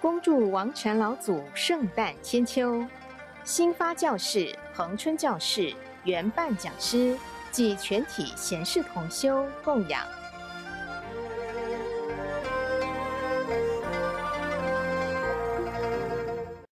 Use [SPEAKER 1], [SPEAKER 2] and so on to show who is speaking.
[SPEAKER 1] 恭祝王禅老祖圣诞千秋，新发教室、恒春教室、原办讲师及全体贤士同修供养。